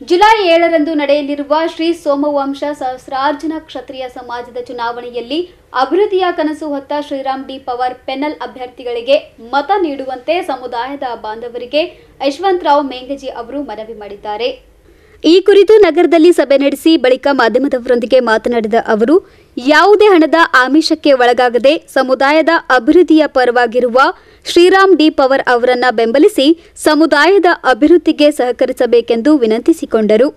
July ಏಳರಂದು ನಡೆಯಲಿರುವ ಶ್ರೀ ಸೋಮವಂಶ ಸಹಸ್ರಾರ್ಜುನ ಕ್ಷತ್ರಿಯ ಸಮಾಜದ ಚುನಾವಣೆಯಲ್ಲಿ ಅಭಿವೃದ್ಧಿಯ ಕನಸು ಹೊತ್ತ ಶ್ರೀರಾಮ್ ಡಿ ಪವರ್ ಪೆನಲ್ ಅಭ್ಯರ್ಥಿಗಳಿಗೆ ಮತ ನೀಡುವಂತೆ ಸಮುದಾಯದ ಬಾಂಧವರಿಗೆ ಯಶವಂತರಾವ್ ಮೇಂಗಜಿ ಅವರು ಮನವಿ ಮಾಡಿದ್ದಾರೆ. ಈ ಕುರಿತು ನಗರದಲ್ಲಿ ಸಭೆ ನಡೆಸಿ ಬಳಿಕ ಮಾಧ್ಯಮದವರೊಂದಿಗೆ ಮಾತನಾಡಿದ ಅವರು, ಯಾವುದೇ ಹಣದ ಆಮಿಷಕ್ಕೆ ಒಳಗಾಗದೆ ಸಮುದಾಯದ ಅಭಿವೃದ್ಧಿಯ ಪರವಾಗಿರುವ ಶ್ರೀರಾಮ್ ಡಿ ಪವರ್ ಅವರನ್ನ ಬೆಂಬಲಿಸಿ ಸಮುದಾಯದ ಅಭಿವೃದ್ಧಿಗೆ ಸಹಕರಿಸಬೇಕೆಂದು ವಿನಂತಿಸಿಕೊಂಡರು.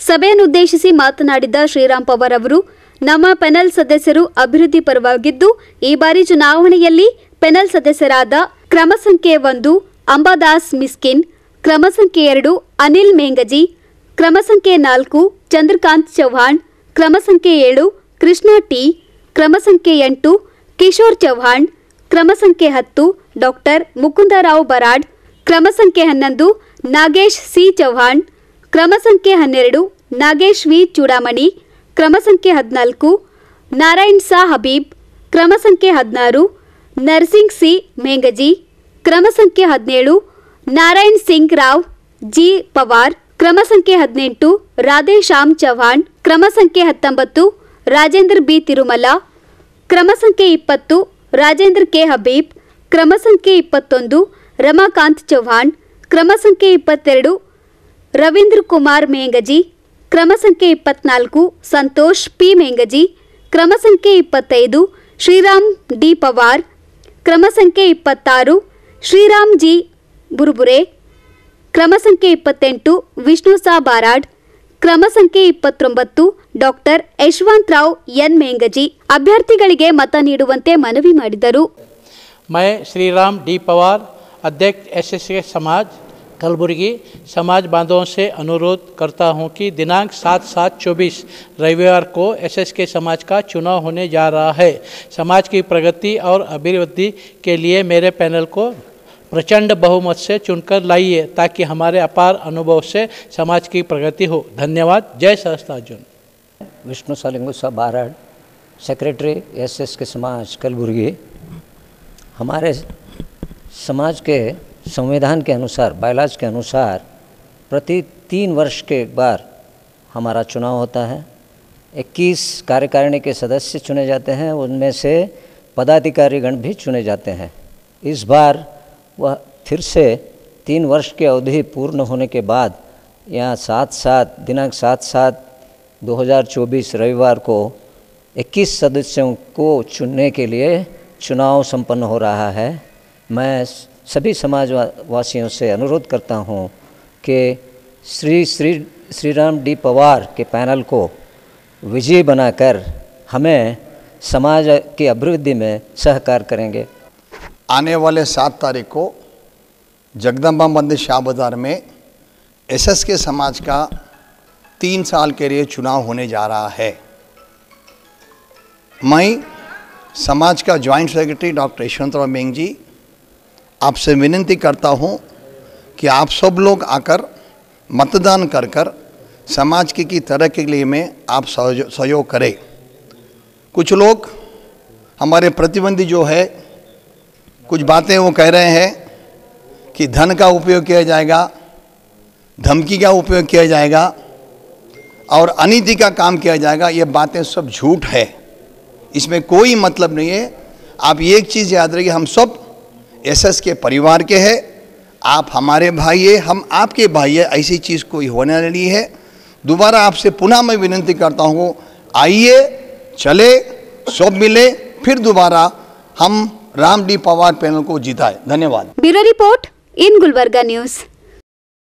ಸಭೆಯನ್ನುದ್ದೇಶಿಸಿ ಮಾತನಾಡಿದ ಶ್ರೀರಾಮ್ ಪವರ್ ಅವರು, ನಮ್ಮ ಪೆನಲ್ ಸದಸ್ಯರು ಅಭಿವೃದ್ಧಿ ಪರವಾಗಿದ್ದು, ಈ ಬಾರಿ ಚುನಾವಣೆಯಲ್ಲಿ ಪೆನಲ್ ಸದಸ್ಯರಾದ ಕ್ರಮ ಸಂಖ್ಯೆ ಒಂದು ಅಂಬಾದಾಸ್ ಮಿಸ್ಕಿನ್, ಕ್ರಮ ಸಂಖ್ಯೆ ಎರಡು ಅನಿಲ್ ಮೇಂಗಜಿ ಕ್ರಮ ಸಂಖ್ಯೆ ನಾಲ್ಕು, ಚಂದ್ರಕಾಂತ್ ಚೌಹಾಣ್. ಕ್ರಮ ಸಂಖ್ಯೆ ಏಳು, ಕೃಷ್ಣ ಟಿ. ಕ್ರಮ ಸಂಖ್ಯೆ ಎಂಟು, ಕಿಶೋರ್ ಚೌಹಾಣ್. ಕ್ರಮ ಸಂಖ್ಯೆ ಹತ್ತು, ಡಾಕ್ಟರ್ ಮುಕುಂದರಾವ್ ಬರಾಡ್. ಕ್ರಮ ಸಂಖ್ಯೆ ಹನ್ನೊಂದು, ನಾಗೇಶ್ ಸಿ ಚೌಹಾಣ್. ಕ್ರಮ ಸಂಖ್ಯೆ ಹನ್ನೆರಡು, ನಾಗೇಶ್ ವಿ ಚೂಡಾಮಣಿ. ಕ್ರಮ ಸಂಖ್ಯೆ ಹದಿನಾಲ್ಕು, ನಾರಾಯಣ್ ಸಾ ಹಬೀಬ್. ಕ್ರಮ ಸಂಖ್ಯೆ ಹದಿನಾರು, ನರ್ಸಿಂಗ್ ಸಿ ಮೇಂಗಜಿ. ಕ್ರಮ ಸಂಖ್ಯೆ ಹದಿನೇಳು, ನಾರಾಯಣ್ ಸಿಂಗ್ ರಾವ್, ಜಿ ಪವಾರ್. ಕ್ರಮ ಸಂಖ್ಯೆ ಹದಿನೆಂಟು ರಾಧೇಶ್ಯಾಮ್ ಚೌಹಾಣ್ ಕ್ರಮ ಸಂಖ್ಯೆ ಹತ್ತೊಂಬತ್ತು, ರಾಜೇಂದ್ರ ಬಿ ತಿರುಮಲ, ಕ್ರಮ ಸಂಖ್ಯೆ ಇಪ್ಪತ್ತು, ರಾಜೇಂದ್ರ ಕೆ ಹಬೀಬ್, ಕ್ರಮ ಸಂಖ್ಯೆ ಇಪ್ಪತ್ತೊಂದು, ರಮಾಕಾಂತ್ ಚೌಹಾಣ್ ಕ್ರಮ ಸಂಖ್ಯೆ ಇಪ್ಪತ್ತೆರಡು, ರವೀಂದ್ರ ಕುಮಾರ್ ಮೇಂಗಜಿ, ಕ್ರಮ ಸಂಖ್ಯೆ ಇಪ್ಪತ್ನಾಲ್ಕು, ಸಂತೋಷ್ ಪಿ ಮೇಂಗಜಿ, ಕ್ರಮ ಸಂಖ್ಯೆ ಇಪ್ಪತ್ತೈದು, ಶ್ರೀರಾಮ್ ಡಿ ಪವಾರ್, ಕ್ರಮ ಸಂಖ್ಯೆ ಇಪ್ಪತ್ತಾರು, ಶ್ರೀರಾಮ್ ಜಿ ಬುರುಬುರೆ ಕ್ರಮ ಸಂಖ್ಯೆ ಇಪ್ಪತ್ತೆಂಟು ವಿಷ್ಣು ಸಾ ಬಾರಾಡ್ ಕ್ರಮ ಸಂಖ್ಯೆ ಇಪ್ಪತ್ತೊಂಬತ್ತು ಡಾಕ್ಟರ್ ಯಶವಂತ್ ರಾವ್ ಎನ್ ಮೇಂಗಜಿ ಅಭ್ಯರ್ಥಿಗಳಿಗೆ ಮತ ನೀಡುವಂತೆ ಮನವಿ ಮಾಡಿದರು मैं श्री राम डी पवार अध्यक्ष एस एस के समाज कलबुर्गी समाज बांधवों से अनुरोध करता हूं कि दिनांक सात सात चौबीस रविवार को एस एस के समाज का चुनाव होने जा रहा है समाज की प्रगति और अभिवृद्धि के लिए मेरे पैनल को प्रचंड बहुमत से चुनकर लाइए ताकि हमारे अपार अनुभव से समाज की प्रगति हो। धन्यवाद। जय Sahastrarjun. Vishnu Salingusa Barad secretary S S K समाज कलबुर्गी। हमारे समाज के संविधान के अनुसार, बायलाज के अनुसार प्रति तीन वर्ष के एक बार हमारा चुनाव होता है। 21 कार्यकारिणी के सदस्य चुने जाते हैं, उनमें से पदाधिकारीगण भी चुने जाते हैं। इस बार वह फिर से तीन वर्ष की अवधि पूर्ण होने के बाद यहाँ सात सात, दिनांक सात सात 2024 रविवार को 21 सदस्यों को चुनने के लिए चुनाव संपन्न हो रहा है। मैं सभी समाजवासियों से अनुरोध करता हूँ कि श्री श्री श्री राम डी पवार के पैनल को विजयी बनाकर हमें समाज की अभिवृद्धि में सहकार करेंगे। आने वाले सात तारीख को जगदम्बा मंदिर शाह बाज़ार में एसएस के समाज का तीन साल के लिए चुनाव होने जा रहा है। मैं समाज का joint secretary doctor Yashwantrao Meng ji आपसे विनती करता हूँ कि आप सब लोग आकर मतदान कर कर समाज की की तरक्की के लिए में आप सहयोग करें। कुछ लोग हमारे प्रतिबंधी जो है कुछ बातें वो कह रहे हैं कि धन का उपयोग किया जाएगा, धमकी का उपयोग किया जाएगा और अनिति का काम किया जाएगा। ये बातें सब झूठ है। इसमें कोई मतलब नहीं है। आप एक चीज़ याद रखिए हम सब एसएस के परिवार के हैं। आप हमारे भाई है, हम आपके भाई है। ऐसी चीज़ कोई होने वाली है। दोबारा आपसे पुनः मैं विनती करता हूँ, आइए, चले, सब मिले, फिर दोबारा हम राम डी पवार पैनल को जीता है। धन्यवाद। Bureau report in Gulbarga news.